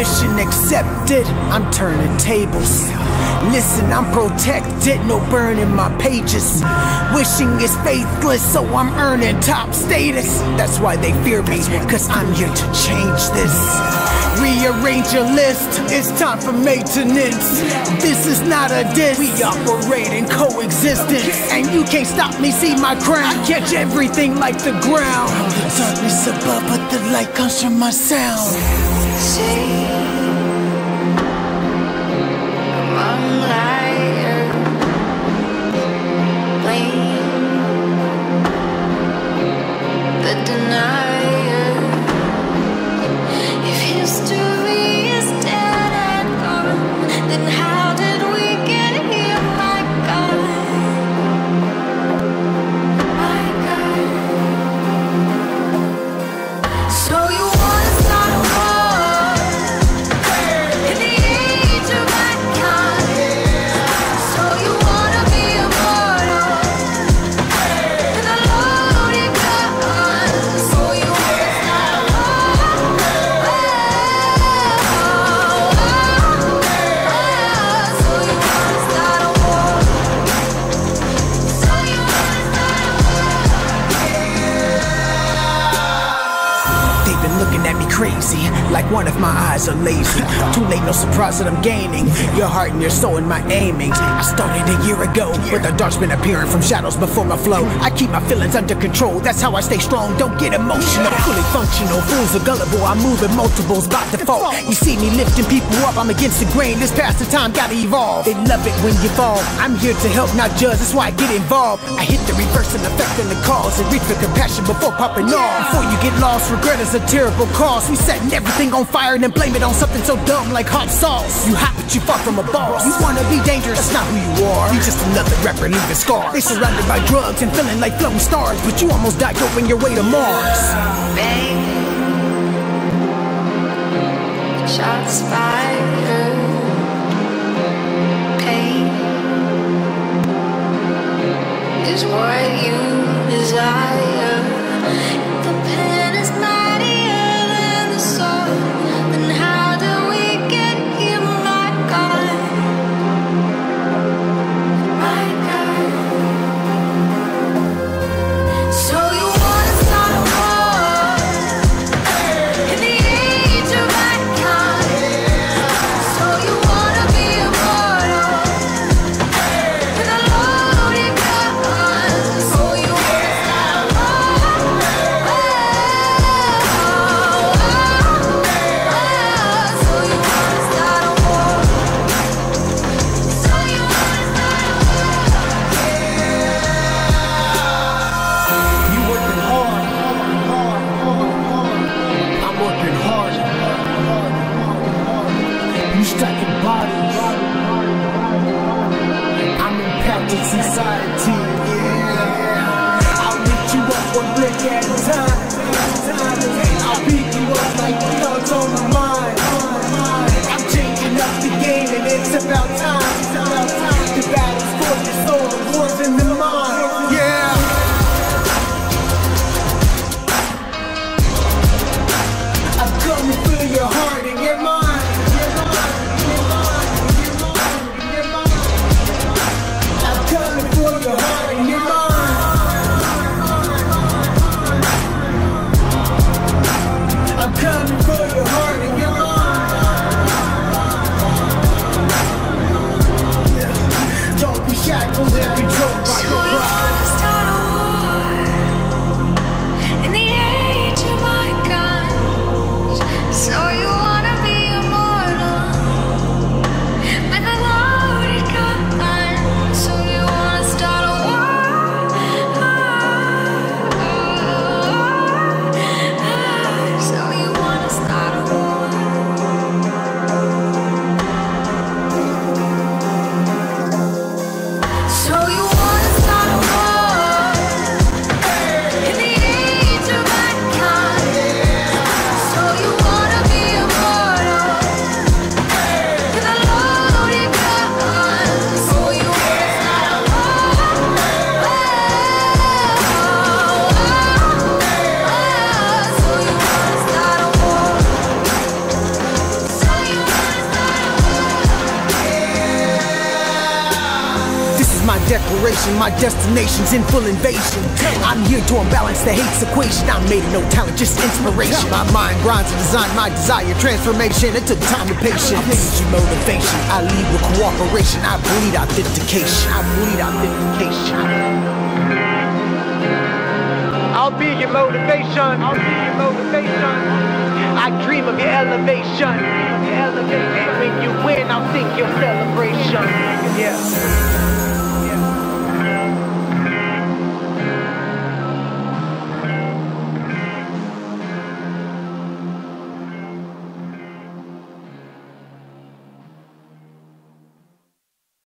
mission accepted. I'm turning tables. Listen, I'm protected, no burning my pages. Wishing is faithless, so I'm earning top status. That's why they fear me, cause I'm here to change this. Rearrange your list, it's time for maintenance. This is not a diss, we operate in coexistence. And you can't stop me, see my crown. I catch everything like the ground. I'm the darkness above, but the light comes from my sound. I'm liar, crazy, like one of my eyes are lazy. Too late, no surprise that I'm gaining your heart and your soul in my aimings. I started a year ago, but the dark's been appearing from shadows before my flow. I keep my feelings under control, that's how I stay strong. Don't get emotional, fully functional. Fools are gullible, I move in multiples by default. You see me lifting people up, I'm against the grain. This past the time, gotta evolve. They love it when you fall. I'm here to help, not judge, that's why I get involved. I hit the reverse and effect and the cause, and reach for compassion before popping off. Before you get lost, regret is a terrible cause. We setting everything on fire and then blame it on something so dumb like hot sauce. You hot, but you far from a boss. You wanna be dangerous, that's not who you are. You just another rapper leaving scars. They surrounded by drugs and feeling like floating stars, but you almost died going your way to Mars. Bang. Shots fired. Pain is what you desire. Inspiration. My declaration, my destination's in full invasion. I'm here to unbalance the hate's equation. I made it no talent, just inspiration. My mind grinds to design my desire, transformation. It took time and patience. I feed you motivation. I lead with cooperation. I bleed authentication. I bleed authentication. I'll be your motivation. I'll be your motivation. I dream of your elevation. Your elevation. And when you win, I'll think your celebration. Yeah.